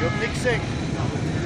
You're mixing.